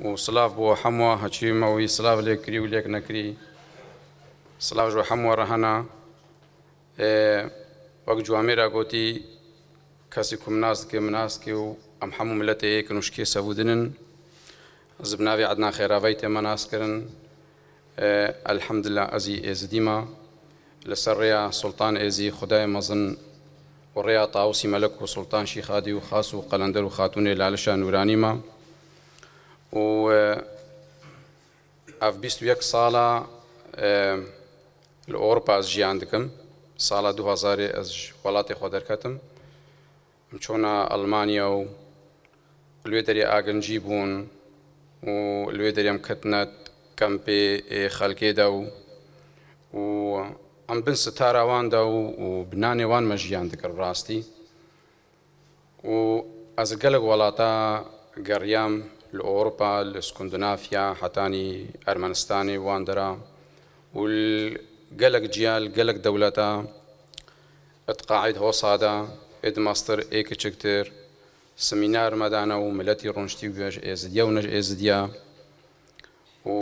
у слав бо хамуа хачима у слав ле кри у лек накри слав жо хамуа рахана э وقت جو امیر اگوتی کسی کم ناس که مناس که و ام همو ملت ایک نوشکی سودنن زبناوی عدنا خیراوی تیما ناس کرن الحمدلله ازی ازدیما لسر ریا سلطان ازی خدای مزن و ریا طاوسی ملک و سلطان شیخادی و خاص و قلندر و خاتون لالشا نورانی ما و ئەف 21 ساڵە لە ئۆڕپا ژیان دکم. ساڵە 2000 ئەس وڵاتی خۆ دەرکەتم. چۆنە ئەلمانیا و لێ دەری ئاگەنجی بوون و لێ دەریم کەتنەت کەمپێ خەلکێدا و و ئەم بن ستاراواندا و و بنانێوان مەژیان دەکرد ڕاستی. و ئەز گەلک وڵاتە گەڕیام لە ئۆروپا لە سکندنافیا حتانی ئەرمەنستانی وأندرا و گەلک جیال گەلک دەولەتە اتقاعد هۆسادا ئێدماستەر ئێکچکتر سمینار مەدانە و ملەتی ڕۆنشتی وێژ ئێزدیا و نەژ ئێزدیا و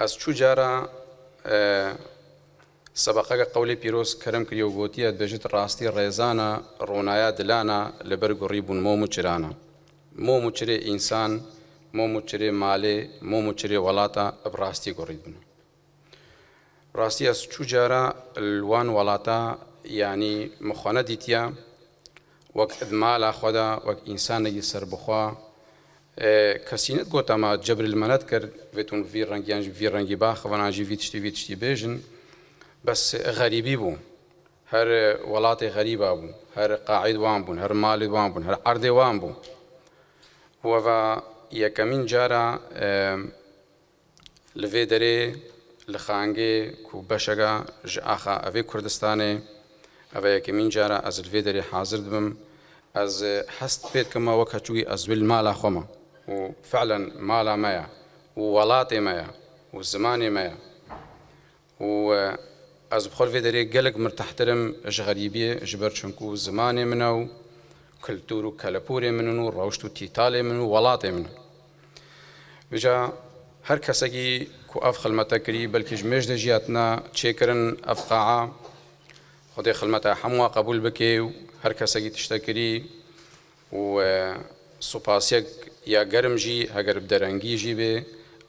ئەس چوو جارە سەبقەکە قولی پیرۆز کەرم کردی و گوتیە دەژێت ڕاستی ڕێزانە ڕۆنایە دلانە لەبەر گوڕی بوون مۆم و چرانە مۆم و چرێ ئینسان مۆم و چرێ مالێ مۆم و چرێ وڵاتە ئەبڕاستی گۆڕی بن ڕاستی ئەس چوو جارە لوان وڵاتە ینی مخۆنە دیتە وەک ئەدمالا خۆدا وەک ئینسانێکی سەر بخوا. کەسینت گۆتەما جەبرل منەت کرد بێتون وی ڕەنگیان وی ڕەنگی باخەوەناژی وی تشتی وی تشتی بێژن. بەس غەریبی بوو. هەر وڵاتی غەریبا بوو هەر قاعید وان بوون هەر مالی وان بوون هەر ئەردێ وان بوو. وەڤ یەکەمین جارە لەوێ دەرێ لە خانگێ و بەشەگە ژ ئاخا ئەوێ کوردستانێ ئەوە یەکەمین جارە ئەز لەوێ دەرێ حاضر بم ئەز هەست پێت کەمە وەک هەچووی ئەزویل مالا خۆمە و فعلەن مالا مەیە و وڵاتێ مەیە و زمانێ مەیە و ئەز بخۆر دەرێ گەلک مرتەحترم ژ غەریبیە ژ بەر چونکو و زمانێ منە و کللتور و کەلەپورێ من و ڕەوشت و تیتالێ من و وڵاتێ من بجا هەر کەسێکی کو ئەف خلمەتە کردی بەلکیش مێژ دەژیاتنا چێکردن ئەفقاعا خدای خلمەتە هەموو قبول بکێ و هەر کەسێکی تشتەکردی و سوپاسێک یا گەرمژی هەگەر دەرەنگیژی بێ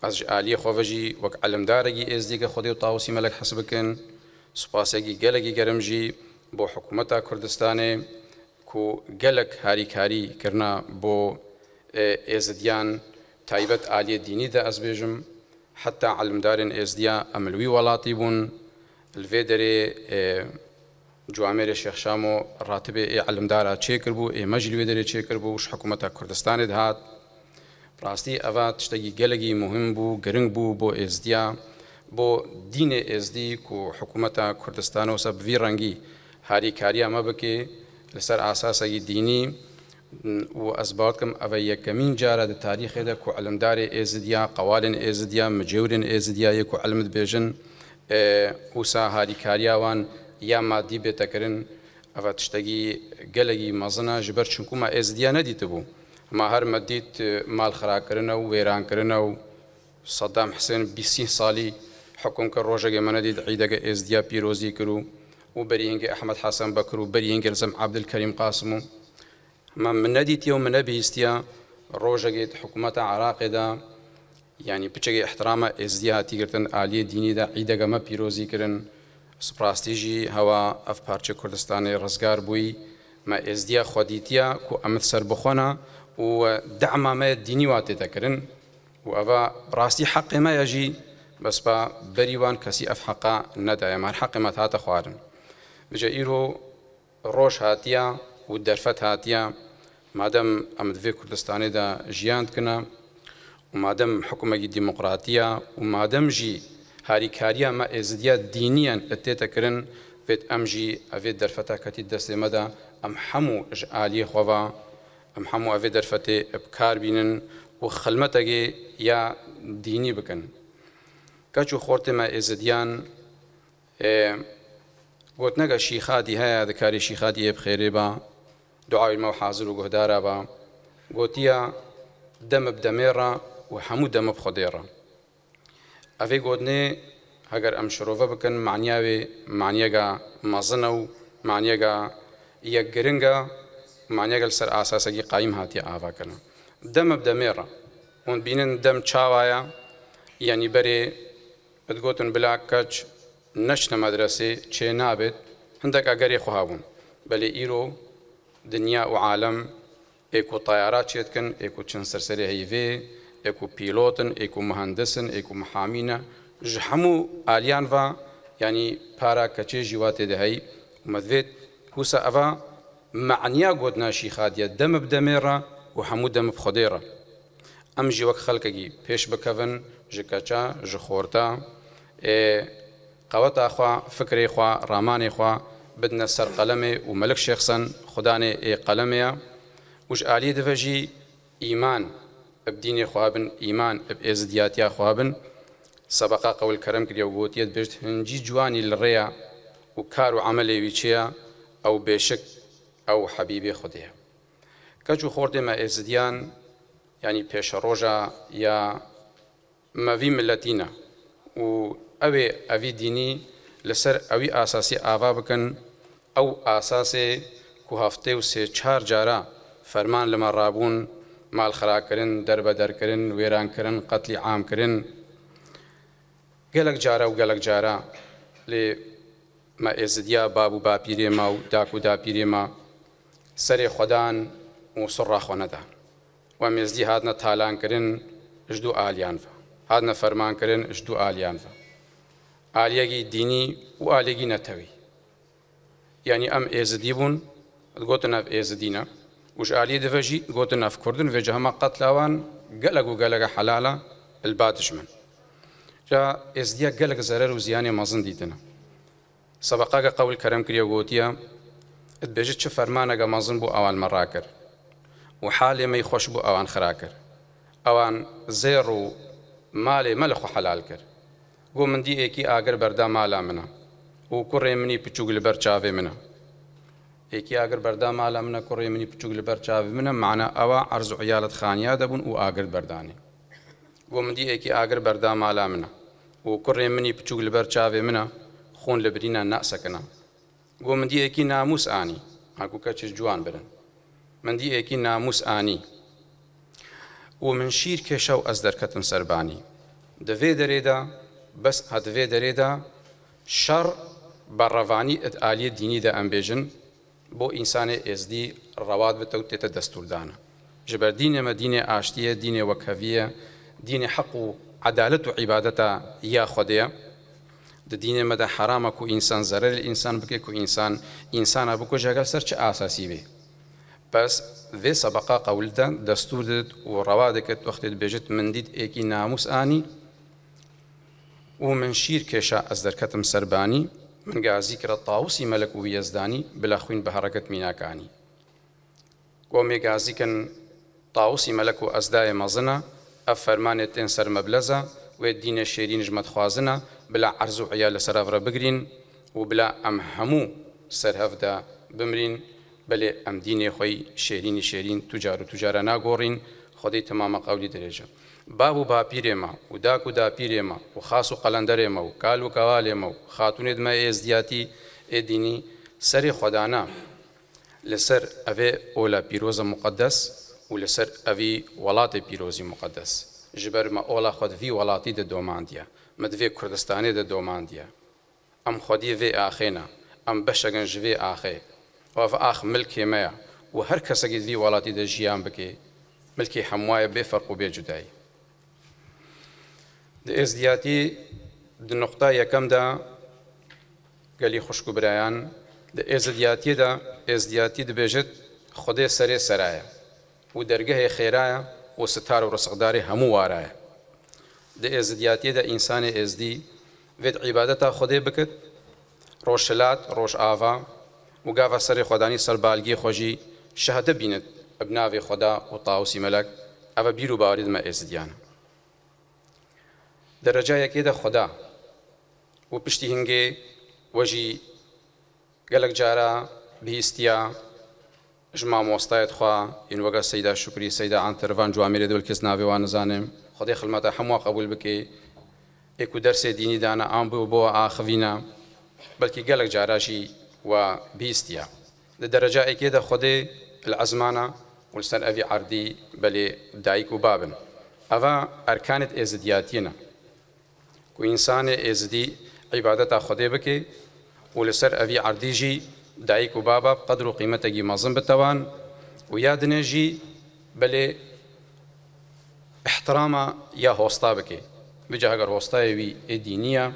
ئەس عالی خۆڤژی وەک ئەلمدارێکی ئێزدیگە خودی و تاوسی مەلک حەس بکەن سوپاسێکی گەلێکی گەرمژی بۆ حکوومەتە کوردستانێ و gelek harîkarî kirna بۆ êzidiyan taybet aliyê dînî de ez bêjim heta elmdarên êzdiya em wî welatî bûn vê derê جوامێرە شێخشام و ڕاتبێ ئێ ئەلمدارا چێکرد بوو ئێمە ژلوێ دەرێ چێکرد بوو حکوومەتە کوردستانی هاات ڕاستی ئەڤ تشتێکی گەلگی مهم بوو گرنگ بوو بۆ ئێزدیا. بۆ دینێ ئێزدی و حکوومەتە کوردستان و سەبوی ڕەنگی هاریکاریە مە بکێ. لەسەر ئاساسەی دینی و ئەسباتکەم ئەوە یەکەمین جارە لە تاریخێدا کو علمدارێ ئێزدیا قوالن ئێزدیا مجێورن ئێزدیا یەک و علمت بێژن وسا هاریکاریاوان یا مادی بێتەکردن ئەوە تشتەگی گەلگی مەزنە ji ber چونکومە ئێزدیا نەدیتە بوو ما هەر مەدیت مال خراکردنە و وێرانکردنە و سەدام حسێن بیسی ساڵی حکوم کە ڕۆژەگە منەدیت عیدەگە ئێزدیا پیرۆزی کرد و و بەریەنگە ئەحمد حەسەن بەکر و بەریەنگە زەم عبدکەریم قاسم. و من نەدیتیە و منە بیستە ڕۆژەگەیت حکوومەتە عراقێدا ینی پچێکی احترامە ئێزدی هاتیگرتن عالیە دینیدا عیدەگەمە پیرۆزیکردن سپراستیژی هەوا ئەف پارچە کوردستانی ڕزگار بووی مە ئێزدیا خودیتە و ئەمت سەر بخۆنا و دەعمامەیە دینی واتێ دەکردن و ئەوە ڕاستی حەقێمەیەژی بەسپا بەریوان کەسی ئەف حەقا نەدایەمان حەقیمەت هاتە خوارن. بجە ئیرۆ ڕۆژ هاتیە و دەرفەت هاتیە مادەم ئەمدوێ کوردستانێدا ژیان کنە و مادەم حکوومەکی دیموقراتیە و مادەمژی هاریکاریە مە ئێزدیا دینیان ئەتێتەکردن بێت ئەمژی ئەوێت دەرفەتە کەتی دەستێمەدا ئەم هەموو ژ عالیە خۆڤ ئەم هەموو ئەوێ دەرفەتێ بکار بینن و خلمەتەگێ یا دینی بکەن کەچ و خۆرتێمە ئێزدیان گوت نەگە شیخادی هەیە دەکاری شیخادی ێ بخێرێ بە دوعاویمە و حاضر و گۆدارە بە گوتیە دەمە بدەمێڕە و هەموو دەمە بخۆدێڕە ئەvê گۆدنێ هەگەر ئەم شرۆڤە بکەن معنیاوێ معنیەگە مەزنە و معنیەگە یەک گرنگە معنیەگەل سەر ئاساسەکی قایم هاتی ئاواکردن دەمە بدەمێڕە اون بینن دەم چاوایە یعنی بەرێ بتگوتن بلا کەچ نەچنە مەدرسێ چێ نابێت؟ هەندێک ئەگەری خواابوون بەلێ ئیرۆ دنیا و عالم ئێکو تایارات چێتکن ئێکو چەند سەرسەری هەیڤێ ئێکو پیلۆتن ئێکو مهندسن ئێکو محامینە ji hemû aliyan va yanî para keçê jî wa tê de hey medvêt wisa eva meniya gotina şîxadiye dem bi demê re û hemû dem bi xwedê re em jî wek xelkekî pêş bikevin ji keça ji xorta qeweta xwa fikrê xwa ramanê xwa بدنە سەر قەلەمێ و مەلک شێخسەن خوددانێ ئێ قەلەمەیە. وش عالی دەڤە ژی ئیمان بدینێ خوابن ئیمان ئێزدیاتیا خوابن سەبقا قەول کەرم کردی و گوتیت بشت هەنجی جوانی لە ڕێە و کار و عملێوی چییە؟ ئەو بێشک ئەو حەبیبێ خودەیە کەچ و خۆردێمە ئێزدیان ینی پێشە یا و ئەوێ ئەوی دینی لەسەر ئەوی ئاساسی ئاوا بکەن ئەو ئاساسێ کو هەفتێ و سێ چهار جارە فەرمان لەمە ڕابوون مال خراکردن دەربە دەرکردن وێرانکردن قەتلی عامکردن گەلک جارە و گەلک جارە لێ مە ئێزدیا باب و باپیرێمە و داک و داپیرێمە سەرێ خۆدان و سڕاخۆ نەدا و مێزدی هاتنە تالانکردن ژدو ئالیانە هاتنە فەرمانکردن ژدو ئالیانە ئالیەکی دینی و ئالێکی نەتەوی ینی ئەم ئێزدی بوون گۆتە ناف ئێزدینە وش ئالی دەڤژی گۆتە ناف کوردن وێجە هەمە قەتلاوان گەلک و گەلەگە حەلالە الباتش من. جا ئێزدیە گەلک زەرەر و زیانی مەزن دیتنە سەبقاگە قەول کەرم کریە گوتیە بێژت چه فەرمانەگە مەزن بوو ئەوان مەڕا کرد و حالێ مەی خۆش بوو ئەوان خرا کرد ئەوان زێڕ و مالێ مەلە خۆ حەلال کرد گۆ مندی ئێکی ئاگەر بەردا مالا منە و کوڕێ منی پچوک لەبەر چاوێ منە ئێکی ئاگەر بەردا مالا منە کوڕێ منی پچوک لەبەر چاوی منە معنە ئەوە ئەرز عیالت خانیا دەبوون و ئاگر بەردانی گۆ مندی ئێکی ئاگەر بەردا مالا منە و کوڕێ منی پچوک لەبەر چاوێ منە خۆن لە برینە ناسەکەنە گۆ مندیەکی ناموس ئانی هاکو کەچ جوان برن. مندیەکی ناموس ئانی و من شیر کێشە و ئەس دەرکەتم سەربانی. دەوێ دەرێدا بەس هەدوێ دەرێدا شەڕ بە ڕەوانی ئەعالیە دینیدا ئەمبێژن بۆ ئینسانێ ئێزدی ڕەوات بتە و تێتە دەستوردانە dînê me dînê aştiye dînê wekeviye dînê heq û عدالت و عیبادەتە یا خودەیە me de herama ku însan zererê însan bike ku însan însana bikujegel ser çi asasî bê Pes vê sebeqa qewilde destûr dit û rewa diket wextê dibêjit min dît namus anî و من شیر کێشە ئەس دەرکەتم من گازی کرە تاوسی مەلک و یەزدانی بلا خوین بە هەڕەکەت میناکانی. گۆمێ گازیکن تاوسی مەلک و ئەزدای مەزنە ئەف فەرمانێت تێن سەر مەبلەزە وێ دینە شێرین ژمەتخوازنە بلا عرز و عیا لە سەرافرە بگرین و بلا ئەم هەموو سەرهەفدا بمرین بەلێ ئەم دینێ خۆی شێرینی شێرین توجار و توجارە ناگۆڕین خۆدەی باب و باپیرێمە و داک و داپیرێمە و خاص و قەلەندەرێمە و کال و کەوالێمە و خاتونێت مە ئێزدیاتی ئێدینی سەری خۆدانە لەسەر ئەوێ ئۆلا پیرۆزە مقدس و لەسەر ئەوی وڵاتی پیرۆزی مقدس ژبەرمە ئۆلا خۆدوی وڵاتی دە دۆماندیە مدوێ کوردستانی دە دۆماندیە. ئەم خودی vê ئاخێنە ئەم بەشەگەن ژێ ئاخێ. وافە ئاخ ملکێمەیە و هەر کەسەکی دوی وڵاتی دە ژیان بکێ ملکی هەموایە بێ فەرق و بێ جودایی ئێزدیاتی نقطتا یەکەمدا گەلی خوشک و برایان ئێزدیاتیدا ئێزدیاتی دەبێژێت خودێ سەرێ سەرایە و دەرگەهەیە خێرایە و ستار و ڕسەقداری هەموو وارایە دە ئێزدیاتیدا ئینسانی ئێزدی وێت عیبادەتا خودێ بکرد ڕۆژشلات ڕۆژ ئاوا و گاڤە سەری خۆدانی سەربالگی خۆشی شەهدە بینێت بناوێ خۆدا و تاوسی مەلک ئەوە بیر و باوریدمە ئێزدیانە دەرەجایەکێدا خوددا و پشتی هنگێ وەژی گەلک جارە بهیستیا ژ مامۆستایەت خوا ئینوەگە سەیدا شکری سەیدا ئانتەروان جوامێرە دەول کەس ناوێوان نزانم خدای خلمەتە هەموو قبول بکەی ئێک و دەرسێ دینی دانا ئام بوو بۆ ئاخڤینە بەلکی گەلک جاراشی و بیستە لە دەرەجایەکێدا خودێ العزمانە ولسەر ئەوی عردی بەلێ دایک و بابن. ئەوە ئەرکانت ئێزدیاتینە کو انسان ازدی عبادت خودی بکی و لسر اوی عردی جی دایک و بابا قدر و قیمت اگی مازن بتوان و یاد نجی بله احترام یا هوستا بکی. بجا اگر هوستای وی دینیه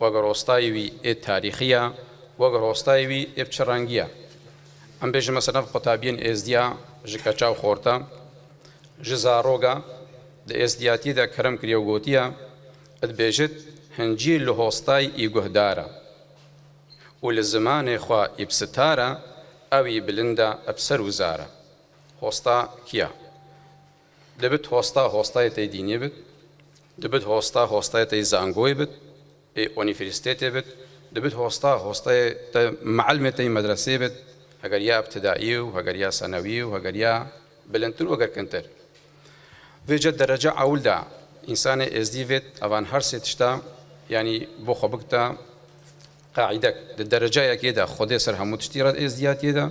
و اگر هوستای وی تاریخیه و اگر هوستای وی ابچرانگیه ام بیش مثلا قطابین ازدیا جکچاو خورتا جزاروگا د ازدیاتی د کرم کریو گوتیه. ئەت بێژت هەنجی لە هۆستای ئیگوهدارە و لە زمانێ خوا ئیبستارە ئەوی بلندە ئەبسەر وزارە هۆستا کیە دەبێت هۆستا هۆستایەتی دینی بێت دەبێت هۆستا هۆستایەتی زانگۆی بێت ئۆنیفریستێتێ بێت دەبێت هۆستا هۆستای معلمێتی مەدرسێ بێت هەگەر یا ابتدایی و هەگەر یا سەنەوی و هەگەر یا بلندتر وەگەر کنتر وێجە دەرەجە ئەولدا ئینسانە ئێزدیێت ئەوان هەر سێ تشتا ینی بۆ خۆ بکتە قاعدەك دەرەجایەکێدا خۆدێ سەر هەموو تشتیڕەت ئێزدیاتێدا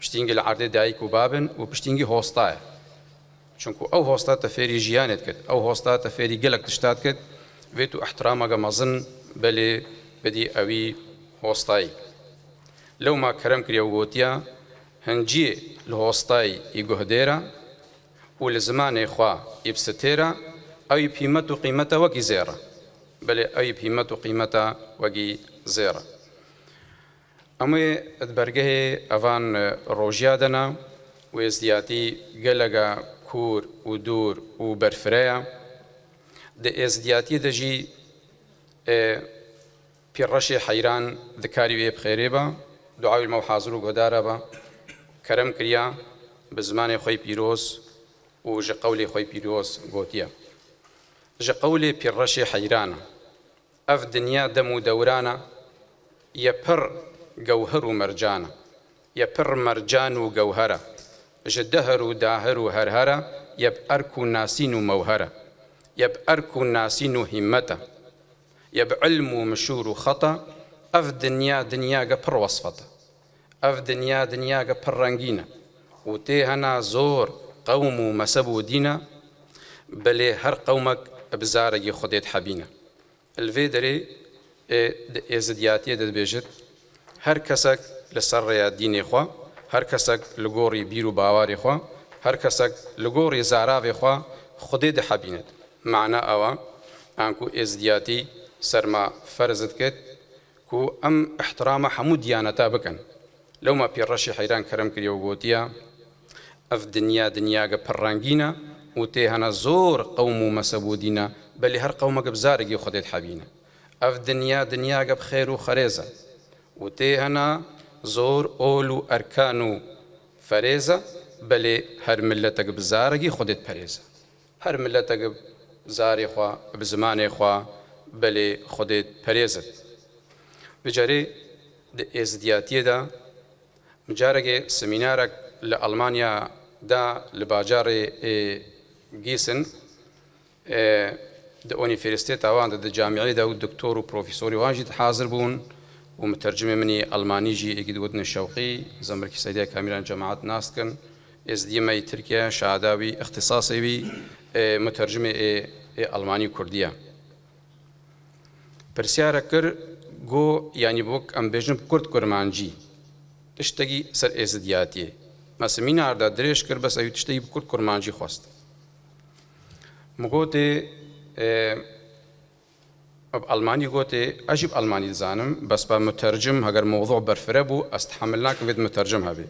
پشتینگی لە عردێ دایک و بابن و پشتینگی هۆستایە چونکو ئەو هۆستا تە فێری ژیانێت کرد ئەو هۆستا تە فێری گەلک تشتات کرد وێت و احترامەگە مەزن بەلێ بدی ئەوی هۆستایی لەو ما کەرم کرێ و گوتیە هەنجیە لە هۆستایی ئیگوهدێرە و ئەوی پیمەت و قیمەتە وەکی زێرە بەلێ ئەوی پیمەت و قیمەتە وەگی زێرە ئەمێ بەرگەهێ ئەوان ڕۆژیا دەنا وێزدیاتی گەلەگە کور و دوور و بەرفرەیە دە ئێزدیاتی دەژی پیڕەشی حەیران دکاری وێ بخێرێ بە دوعاوی مە حاضر و گۆدارە بە کەرم کریا بە زمانی خۆی پیرۆز و ژە قەولی خۆی پیرۆز گوتیە ژە قەولی پیڕەشی حەیرانە ئەف دنیا دەم و دەورانە یەپڕ گەوهر و مەرجانە یەپڕ مەرجان و گەوهرە ژە دەهر و داهر و هەرهرە یەب ئەرک و ناسین و مەوهرە یەب ئەرک و ناسین و هیمەتە یەب علم و مشور و خەتە ئەف دنیا دنیاگە پڕ وەسفەتە ئەف دنیا دنیاگە پڕ ڕەنگینە و تێ هەنا زۆر قەوم و مەسەب و دینە بەلێ هەر قەومەک بزارەگی خودێت حەبینە الێ دەرێ ئێزدیاتیە دەبێژێت هەر کەسێک لەسەر ڕێیا دینێ خوا هەر کەسێک لە گۆڕی بیر و باواری خوا هەر کەسێک لە گۆڕی زاراوێ خوا خودێ دەحەبینێت معنا ئەوە ئانکو ئێزدیاتی سەرما فەرزت کرد و ئەم احترامە هەموو دیانەتا بکەن لەومە پێڕەشی حەیران کەرم کردی و گوتیە ئەف دنیا دنیاگە پڕڕنگینە و تێ هەنە زۆر قەوم و مەسەبوودینە بەلی هەر قەومەگە بزارێکی خودێت حەبینە ئەف دنیا دنیاگە بخێر و خەرێزە و تێ هەنا زۆر ئۆل و ئەرکان و فەرێزە بەلێ هەر ملەتەگە بزارەگی خودێت پەرێزە هەر ملەتەگە زارێ خوا بزمانێ خوا بەلێ خودێت پەرێزت بجارێ ئێزدیاتیەدا مجارێکێ سمینارێک لە ئەلمانیادا لە باجارێ گیسن دە ئۆنیفرستێت ئەوان دە جامیعیدا و دکتۆر و پرۆفیسۆری وانژیت حاضر بوون و مترجمە منی ئەلمانیژی ئەگی دوتنە شەوقی زەمرکی سەدای کامیران جەماعات ناستکن ئێزدیمەی ترکیا شاداوی اختصاسەوی مترجمە ئەلمانی کوردیە. پرسیارە کرد گۆ ینی بۆک ئەم بێژم کورد کورمانجی تشتێکی سەر ئێزدیاتیە مەسمیناردا درێژ کرد بەس ئەوی تشتەی کورد کورمانجی خواست. ئەژیب ئەلمانی دزانم بەس بە متەرجم هەگەر مۆضۆ بەرفرە بوو ئەست حمل ناکەم بێت متەرجم هەبێ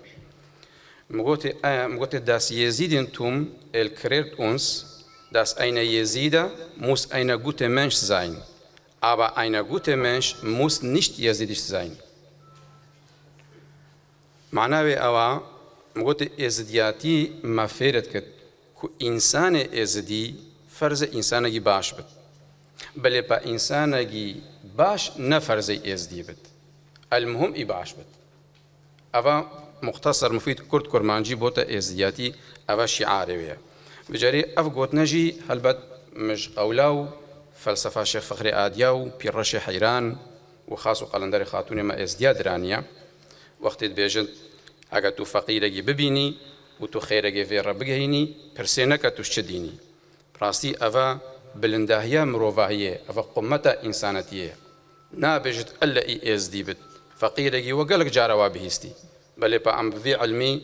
مگوتێ مگوتێ داس یێزیدین توم الکرێت ئونس das eine Jeside muss eine gute Mensch sein, aber ein guter Mensch muss nicht jesidisch sein. معناوێ ئەوە گوتی ئێزدیاتی مەفێرت کرد. کو ئینسانێ ئێزدی فەرزە ئینسانێکی باش بێت بەلێ بە ئینسانێکی باش نەفەرزەی ئێزدی بێت ئەلمهم ئی باش بێت ئەوە مختصر مفید کورد کورمانجی بۆتە ئێزدیاتی ئەوە شیعاارەوەیە بجارێ ئەف گوتنەژی هەلبەت مژ ئەولا و فەلسفا شێخ فخری ئادیا و پیڕەشی حەیران و خاص و قەلندەری خاتونێمە ئێزدیا درانیە وەختیت بێژن ئەگە تو فەقیرەگی ببینی و تو خێرەگە فێڕە بگەینی پرسێنەکە توش دینی؟ ڕاستی ئەوە بلنداهە مرۆڤاهەیە ئەوە قومەتە ئینسانەتیە نابێژت ئەل لە ئی ئێزدی بت فەقیرێکی وەگەلک جارەوا بهیستی بەلێ پە ئەم بڤێ علمی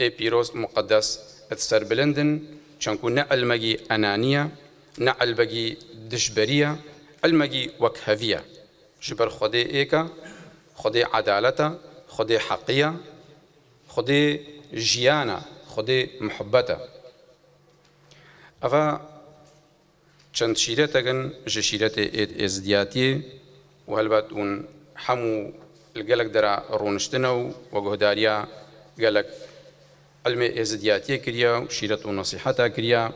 ئێ پیرۆز مقدس ئەت سەر بلندن چەندکو نە ئەلمەگی ئەنانیە نە ئەلبەگی دشبەریە ئەلمەگی وەک هەڤە ji ber Xwedê êka Xwedê edaleta Xwedê heqiya اوا چند شیره تگن جشیره تا از دیاتی و البته اون همو الگلک در رونشتنو و گهداریا گلک علم از دیاتی کریا و شیره تو نصیحتا کریا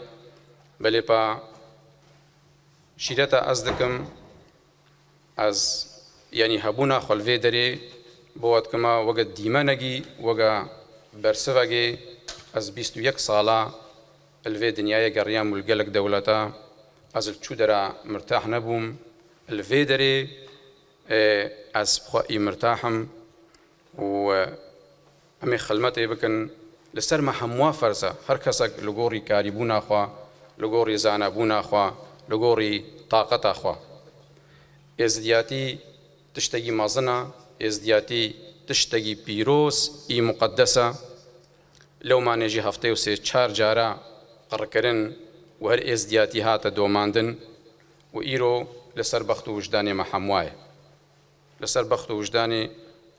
بلی پا شیره تا از دکم از یعنی هبونا خلوه داره بود کما وگه دیمه نگی وگه برسوگه از 21 ساله لەێ دنیای گەڕیان و گەلک دەوڵەتە ئەزل چوو دەرا مرتاح نەبووم لەێ دەرێ ئەس بخوائی مرتاحم و ئەمێ خەلمەتێ بکەن لەسەرمە هەمووا فەرزە هەر کەسێک لە گۆڕی کاریبوو ناخوا لە گۆڕی زانابوو ناخوا لە گۆڕی تااقەتاخوا ئێزدیاتی تشتێکی مازنە ئێزدیاتی تشتێکی پیرۆس ئی مقدسە لەو مانێژی هەفتەی و سێ چار جارە قرکردن و هر ازدیاتی ها تدوماندن و ایرو لسر بخت وجدانی محموای لسر بخت وجدانی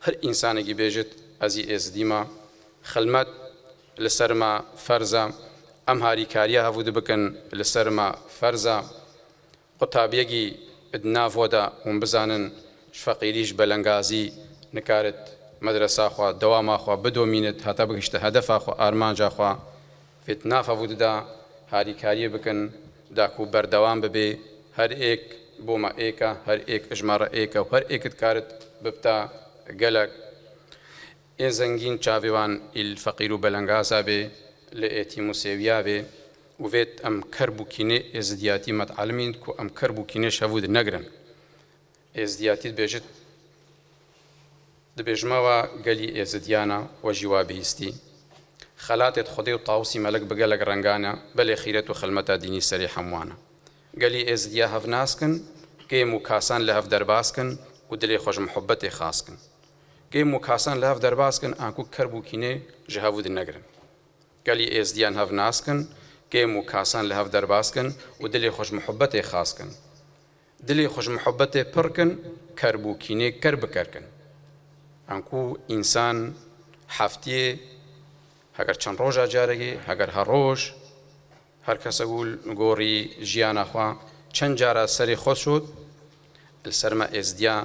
هر انسانی که بیجت ازی ازدیما خلمت لسر ما فرزا. امهاری کاری ها وود بکن لسر ما فرزا. قطابیگی ادنا فودا اون بزنن شفقیریش بلنگازی نکارت مدرسه خوا دوام خوا بدومینت حتی بگشت هدف خوا آرمان جا خوا. فتنا فەوت دا هاریکاریە بکەن داکو بەردەوام ببێ. هەر ئێک بۆمە ئێکە هەر ئێک ژمارە ئێکە و هەر ئێکت کارت ببتا گەلک. ئێ زەنگین چاوێوان ئیل فەقیر و بەلەنگازا بێ لە ئێتی موسێویا بێ. وێت ئەم کەرب و کینێ ئێزدیاتی مەتعاالمین و ئەم کەرب و کینێ شەود نەگرن ئێزدیاتیت بێژت. دەبێژمەوە گەلی ئێزدیانە وە ژیوا بهیستی. خلاتت خدي وطاوسي ملك بقالك رنگانا بل خيرت وخلمتا ديني سري حموانا قالي ازديا هف ناسكن كي مكاسان لهف درباسكن ودلي خوش محبتي خاصكن كي مكاسان لهف درباسكن انكو كربوكيني جهافود نگرن. قالي ازديان هف ناسكن کێم و کاسان لە هەف دەرباسکن و دلی خۆش محبەتێ خاصکن دلی خۆش محبەتێ پڕکن کەربووکینێ کەر بکەرکن ئەنکو ئینسان هەفتێ هەگەر چەند ڕۆژە جارەگەی هەگەر هەڕۆژ هەر کەسە گول گۆڕی ژیانەخوا چەند جارە سەری خۆ شد سەرمە ئێزدیا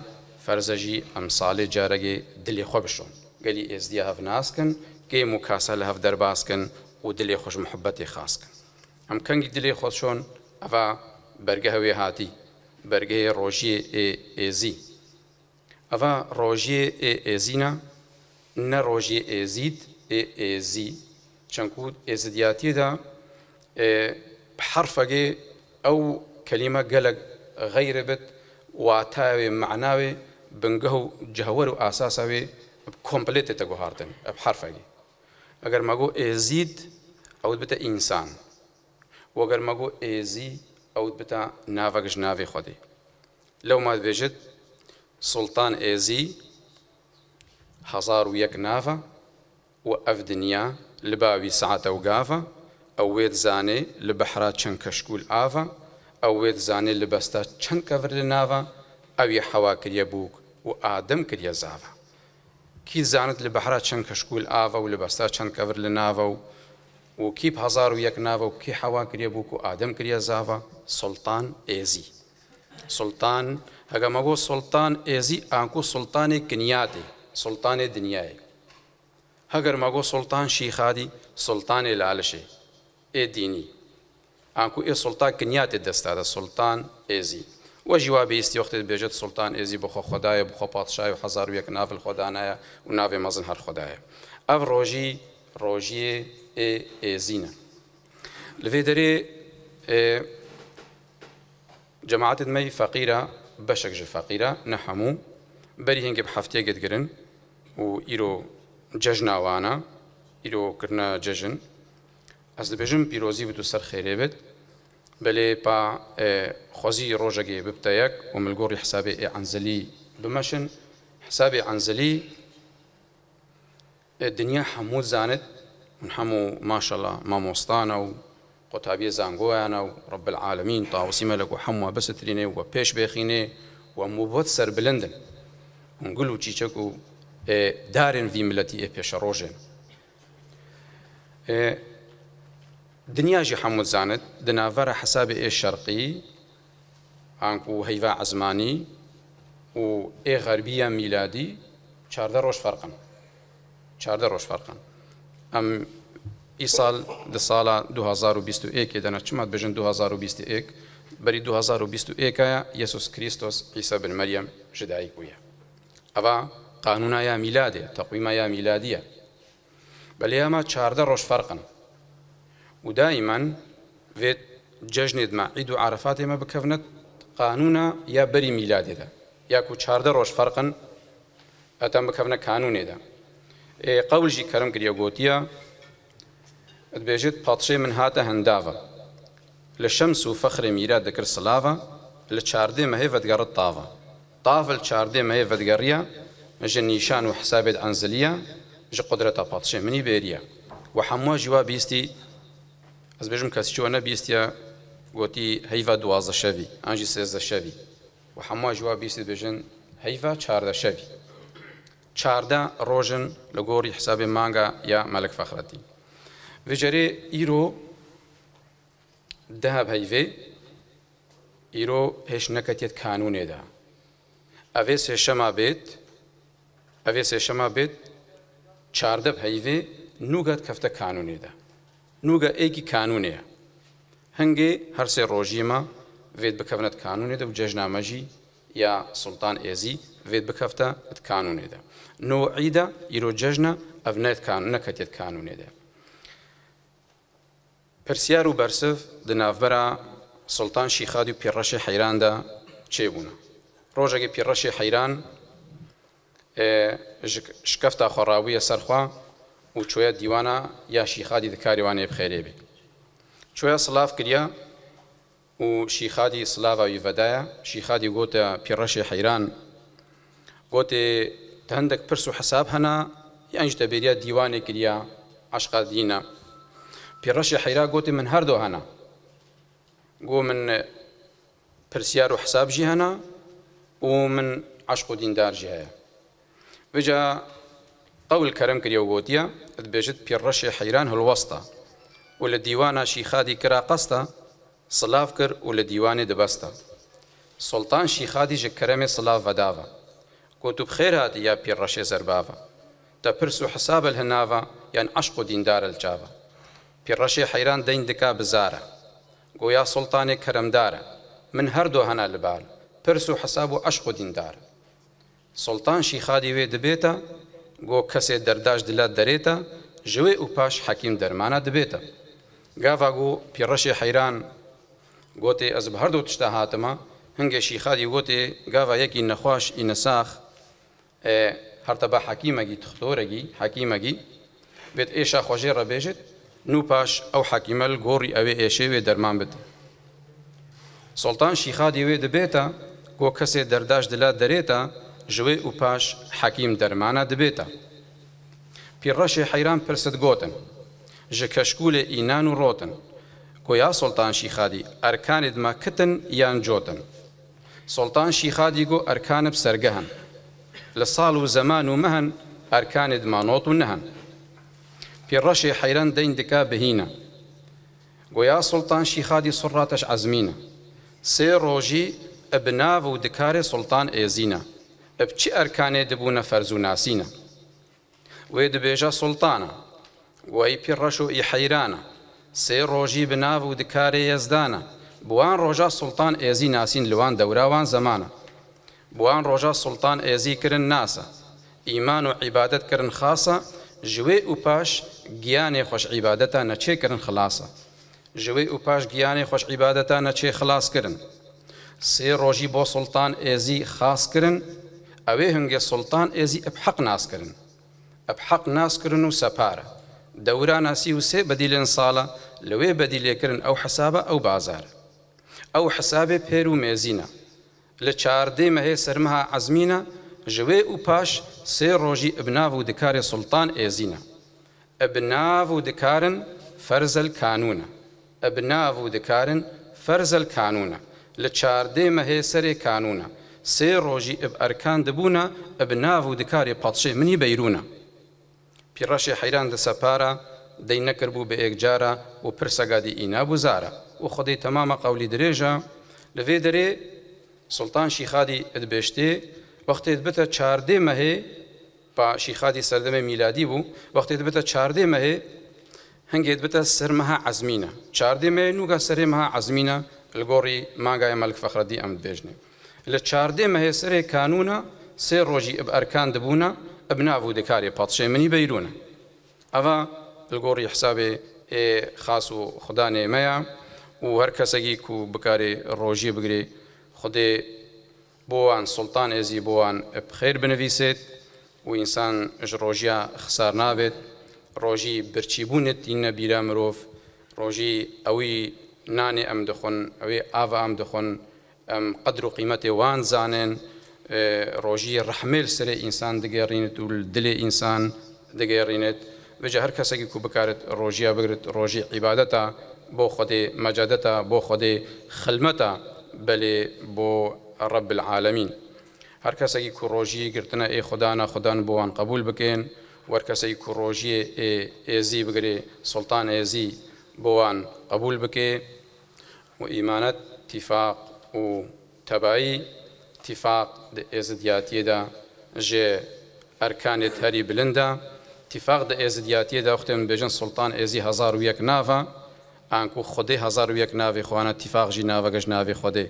فەرزەژی ئەم ساڵێ جارەگەی دلی خۆ بشۆن. گەلی ئێزدیا هەف ناسکن گەیم و کاسە لە هەف دەرباسکن و دلی خۆش محبەتی خاصکن ئەم کەنگی دلێ خۆشۆن ئەڤ بەرگە هەوێ هاتی بەرگەی ڕۆژیە ئێزی. ئەڤ ڕۆژیە ئێزینە نە ڕۆژی ئێزیت ئێزی چەندکوت ئێزدیاتیدا حرفەگێ ئەو کەلیمە گەلک غەیرە بێت واتاوێ معناوێ بنگە و جەهوەر و ئاساساوێ کۆمپلێتێتە گوهاردن ئەب حرفەگی ئەگەر مەگۆ ئێزیت ئەوت بتە ئینسان وەگەر مەگو ئێزی ئەوت بتە ناوەگەش ناوێ خودی لەو ما بێژت سڵتان ئێزی هزار و یەک و ئەف دنیا لە باوی سعاتە و گاوە ئەو وێت زانێ لە بەحرا چەند کەشکول ئاوە ئەو وێت زانێ لە بەستا چەند کەڤر لە ناوە ئەوی حەوا کردە بووک و ئادەم کردە زاوە. کی زانت لە بەحرا چەند کەشکول ئاوە و لە بەستا چەند کەڤر لە ناوە و و کیپ هزار و یەک ناوە و کی حەوا کرێ بووک و ئادەم کریە زاوە؟ سڵتان ئێزی. سڵتان هەگەمەگۆ سڵتان ئێزی ئانکو سڵتانی کنیاتی سڵتانی دنیای هەگەر مەگۆ سڵتان شیخادی سڵتانی لالشێ ئێ دینی. ئانکو ئێ سڵتا کنیاتی دەستادە سڵتان ئێزی. وەژیوا بێستی وقتت بێژێت سڵتان ئێزی بخۆ خدایە بخۆ پادشای و هزار و یەک ناول خۆدانایە و ناوێ مەزن هەر خدایە ئەv ڕۆژی ڕۆژیە ئێزینە. لەوێ دەرێ جەماعتت مەی فەقیرە بەشێک ژ فەقیرە نە هەموو بەری هەنگێ و ئیرۆ جەژناوانە ئیرۆکردە جەژن. ئەس دەبێژم پیرۆزی بتو سەر خێرێ بێت. بەلێ پا خۆزی ڕۆژەگێ ببتەیەک و ملگۆڕی حسابێ ئەنزلی بمەشن. حسابێ ئەنزلی دنیا هەموو زانت من هەموو ماشەڵە مامۆستانە و قۆتابیە زانگۆیانە و ڕب العالمین تاوسیمە لە و هەمووە بەسترینێ و پێش بێخینێ و موبەت سەر بلندن. گول و چیچەک و دارن وی ملەتی ئێ پێشە ڕۆژێن دنیاژی هەموو زانت دناڤەرە حسابی ئێ شەرقی ئانک و هەیوا عزمانی و ئێ غەربیە میلادی چاردە ڕۆژ فەرقن چاردە ڕۆژ فەرقن ئەم ئیسال دە ساڵە 2021 دەنا چمات بژن 2021 بەری 2021 یسوس کریستۆس ئیسا بن مەریەم ژدایک بووە ئەوە قانونایە میلادێ تەقویمایە میلادیە بەلێ ئەمە چاردە ڕۆژ فەرقن. و دائما وێت جەژنێت ما عید و عرفات ئێمە بکەونەت قانونە یا بەری میلادێدا یاکو چاردە ڕۆژ فەرقن ئەتەم بکەونە کانونێدا قەولژی کەرم کردە گوتیە دەبێژێت پادشێ من هاتە هەنداوە. لە شەمس و فەخری میرا دەکرد سلاوە لە چاردێ مەهێ ڤەدگەڕت تاوە. تاڤل چاردێ مەهێ ڤەدگەڕیە ژە نیشان و حسابێت ئەنزلیە ژە قدرەتە پادشێ منی بێریە و هەموو ژوا بیستی ئەس بێژم کەسی چوە نەبیستە گوتی هەیڤ دوازە شەوی ئەنجی سێزە شەوی و هەموو ژوا بیستی بێژن هەیڤ چاردە شەوی چاردە ڕۆژن لە گۆڕی حسابێ مانگە یا مەلک فەخرەتی وێجارێ ئیرۆ دەهب هەیڤێ ئیرۆ هێش نەکەتێت کانونێدا ئەvێ سێشەما بێت ئەvێ سێشەما بێت چاردەب هەیڤێ نوگەت کەفتە کانونێدا نوگە ئێکی کانونەیە هەنگێ هەرسێ ڕۆژیمە وێت بکەونەت کانونێدا و جەژنامەژی یا سلتان ئێزی وێت بکەفتە کانونێدا نۆعیدا ئیرۆ جەژنە ئەف نێت کان نەکەتێت کانونێدا پرسیار و بەرسف دناافبەرە سلتان شیخادی و پێڕەشی حەیراندا چێبوونە ڕۆژێکی پیڕەشی حەیران شکەفتە خۆڕاویە سەرخوا و چۆیە دیوانە یا شیخادی دکاریوانێ بخێرێ بێ. چۆیە سلااف کردە و شیخادی سلااوی ڤدایە شیخادی گۆتە پیڕەشی حەیران. گۆتێ هەندێک پرس و حساب هەنا یانش دەبێریە دیوانێک کردە عشقا دینە. پیڕەشی حەیرا گوتی من هەردوو هەنا. گۆ من پرسیار و حسابژی هەنا و من عشق و دیندارژی هەیە. بجا قول کەرم کردی و گوتیە دەبێژت پیڕەشی حەیران هەڵوەستە و لە دیوانە شیخادی کرا قەستە سلااف کرد و لە دیوانێ دەبەستە سلتان شیخادی ژە کەرەمێ سلااف بەداوە گوت و بخێر هاتی یا پیڕەشێ زەرباوە تە پرس و حسابە هەناوە یان عشق و دیندارە چاوە پیڕەشی حەیران دەین دکا بزارە گویا سڵتانێک کەرەمدارە من هەردوو هەنا لەبال پرس و حساب و عشق و دیندارە سڵتان شیخادی وێ دەبێتە گۆ کەسێ دەرداش دلات دەرێتە ژوێ و پاش حەکیم دەرمانە دەبێتە. گاواگو پیڕەشی حەیران گوتێ ئەس بە هەردوو تشتا هاتمە هەنگێکی خادی گوتێ گاوا یەکی نەخواش ئینەساخ هەرتە بە حەکیمەگی تختۆرەگی حەکیمەگی بێت ئێشا خۆژێ ڕەبێژێت نو پاش ئەو حەکیمەل گۆڕی ئەوێ ئێشێوێ دەرمان بد سڵتان شیخادی وێ دەبێتە گۆ کەسێ دەرداش دلات دەرێتە ژوێ و پاش حەکیم دەرمانە دەبێتە پیڕەشی حەیران پرست گۆتن ژە کەشکولێ ئینان و ڕۆتن گۆیا سڵتان شیخادی ئەرکانت ما کتن یان جۆتن سڵتان شیخادی گۆ ئەرکانب سەرگەهن لە ساڵ و زەمان و مەهن ئەرکانت مانۆت و نەهن پیڕەشی حەیران دەین دکا بهینە گویا سڵتان شیخادی سڕاتش عزمینە سێ ڕۆژی ئەبناو و دکارێ سڵتان ئێزینە ئەبچی ئەرکانێ دەبوونە فەرز و ناسینە. وێ دەبێژە سڵتانە وی پیڕەش و ئی حەیرانە سێ ڕۆژی بناو و دکارێ یەزدانە بوان ڕۆژە سڵتان ئێزی ناسین لەوان دەوراوان زەمانە. بوان ڕۆژە سڵتان ئێزی کردن ناسە. ئیمان و عیبادت کردن خاصە. ژوێ و پاش گیانێ خۆش عیباەتە نەچێکردن خلاصە. ژوێ و پاش گیانێ خۆش عیباەتە نەچێ خلاصکردن سێ ڕۆژی بۆ سڵتان ئێزی خاصکردن ئەوێ هەنگێ سڵتان ئێزی ئەبحەق ناسکردن ئەبحەق ناسکردن و سەپارە دەورا ناسی و سێ بەدیلێن ساڵە لەوێ بەدیلێکردن ئەو حسابە ئەو بازارە ئەو حسابێ پێر و مێزینە لە چاردەی مەهەیە سەرمەها عزمینە ژوێ و پاش سێ ڕۆژی ئەبناو و دکاری سڵتان ئێزینە ئەبناو و دکارن فەرزەل کانونە ئەبناو و دکارن فەرزەل کانونە لە چاردەی مەهەیە سەرێ کانونە سێ ڕۆژی ئەب ئەرکان دەبوونە ئەبناو و دکاری پەچێ منی بەیرونە پیڕەشی حەیران دەسەپارە دەی نەکرد بوو بە ئێکجارە و پرسەگادی ئینا بزارە و خودی تەمامە قولی درێژە. لەوێ دەرێ سلتان شیخادی ئەدبێشتێ وەختێت بتە چاردێ مەهێ با شیخادی سەردەمە میلادی بوو وەختێت بتە چاردێ مەهێ هەنگێت بتە سەرمەها عزمینە. چاردێ مێ نوگە سەرێمەها عزمینە لەگۆڕی ماگای مەلک فەخڕەدی ئەم بێژنێ لە چاردێ مەهێ سەرێ کانونە سێ ڕۆژی ئەب ئەرکان دەبوونە ئەب دەکاری پاتشێ منی بەیرونە. ئەوە لەگۆڕی حسابێ خاص و خدا نێمەیە و هەر کەسەکی و بکارێ ڕۆژی بگرێ خودێ بۆوان سلتان ئێزی بۆوان خێر بنویسێت و ئینسان ژ ڕۆژیا خسار نابێت. ڕۆژی برچیبوونت اینە بیرا مرۆڤ. ڕۆژی ئەوی نانێ ئەم دەخۆن ئەوێ ئاوا ئەم دەخۆن. ئەم قدر و قیمەتێ وان زانێن ڕۆژی ڕحمێل سرێ ئینسان دەگەڕینێت و دلێ ئینسان دەگەێڕینێت بجە هەر کەسێکی کو بکارێت ڕۆژیە بگرێت ڕۆژی عیباەتە بۆ خودێ مەجادەتە بۆ خودێ خلمەتە بەلێ بۆ ڕب العالمین. هەر کەسێکی کوڕۆژی گرتنە ئێ خوددانە خوددان بۆوان قبول بکەین وەرکەسەی کوڕۆژیە ئێزی بگرێ سلتان ئێزی بۆوان قبول بکێ و ئیمانەت تیفاق و تەبایی تیفاق ئێزدیاتیەدا ژێ ئەرکانێت هەری بلندە تیفاق د ئێزدیاتیەدا وختێن بێژن سلتان ئێزی هزار و یەک ناوە. ئانکو خودی هزار و یەک ناوی خوانە تیفاقژی ناوەگەش ناوی خودێ.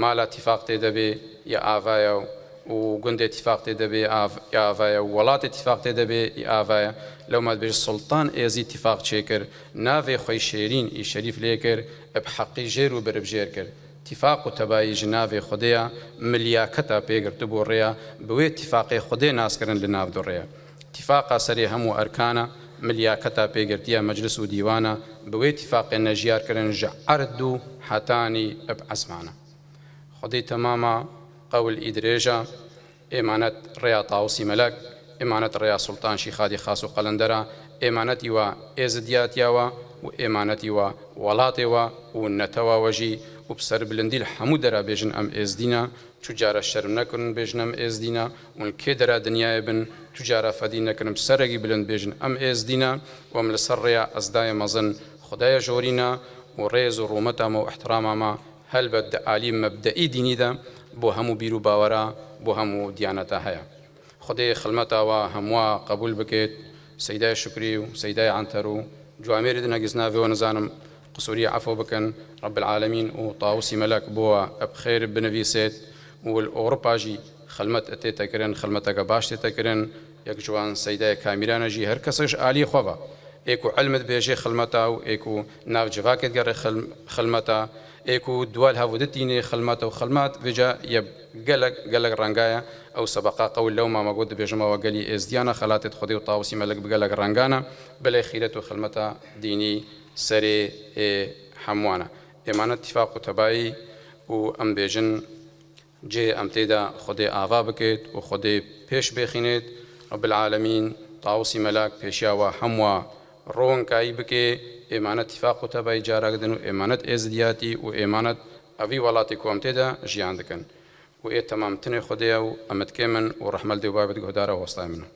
مالا تیفاق تێ دەبێ یا ئاوایە و و گوندێ تیفاق تێ دەبێ ئاوایە وڵاتی تیفاق تێ دەبێ ئاوایە. لەو مات بێژ سلتان تیفاق چێ کرد. ناوێ خۆی شێرین ئی شەریف لێ کرد. ئەب حەقی ژێر و بربژێر کرد. تیفاق و تەبایی ژناوێ خودەیە ملیاکەتا پێگرتو بۆ ڕێە بوێ تیفاقی خودێ ناسکردن لە ناو دڕێە تیفاقا سەرێ هەموو ئەرکانە ملیاکەتا پێگرتیە مەجلس و دیوانە بوێ تیفاقی نەژیارکردن ژە ئەرد و حتانی ئەب ئەسمانە خودی تەمامە قەول ئیدرێژە ئێمانەت ڕێیا تاوسی مەلک ئێمانەت ڕێیا سوڵتانشی خادی خاص و قەلندەرە ئێمانەتی وە ئێزدیاتیاوە و ئێمانەتی وە وڵاتێەوە و نەتەوە وەژی و بسەر بلندی هەموو دەرا بێژن ئەم ئێزدینە چجارە شەرم نەکردن بێژنم ئێزدینە ون کێ دەرا دنیاە بن توجارە فەدی نەکردم سەرەکی بلند بێژن ئەم ئێزدینە وەم لەسەر ڕێیا ئەزدایە مەزن خدایە ژۆرینە و ڕێز و ڕوومەتەمە و احترامامە هەل بە عالی مەبدەئی دینیدا بۆ هەموو بیر و باوەرە بۆ هەموو دیانەتە هەیە خدای خلمەتەوە هەمووە قبول بکێت سەیدای شکری و سەیدای عنتەر و جوامێری دنەگەزناوێەوە نزانم قسووری عفو بکەن رب العالمین و تاوسی مەلک بووە ئەب خێر بنەویسێت و ئۆڕپاژی خلمەت ئەتێتەکردن خلمەتەکە باش تێتەکردن یەک جوان سەیدای کامیرانەژی هەر کەسش عالی خۆڤە ئێک و علمت بێژێ خلمەتا و ئێک و ناوجڤاکت گەڕێ خلمەتا ئێک و دوال هەودتینێ خلمەتە و خلمات. وێجا گەلک گەلک ڕنگایە ئەو سەبقا قەول لەو مامەگوت دەبێژمەوە گەلی ئێزدیانە خلاتت خودی و تاوسی مەلک بگەلک ڕنگانە بلێ خیرەت و خلمەتە دینی سەرێ هەمووانە ئێمانە تیفاق و تەبایی و ئەم بێژن جێ ئەم تێدا خودێ ئاوا بکەیت و خودێ پێش بێخینێت بالعاالمین تاوسی مەلاک پێشیاوە هەمووە ڕۆنکایی بکێ ئێمانەت تیفاق و تەبای جاراگدن و ئێمانەت ئێزدیاتی و ئێمانەت ئەوی وڵاتی کۆم تێدا ژیان دەکەن و ئێ تەمامتنێ خودەیە و ئەمەتکێ من و ڕحمەل دێ بابێت گۆدارە وەستای منە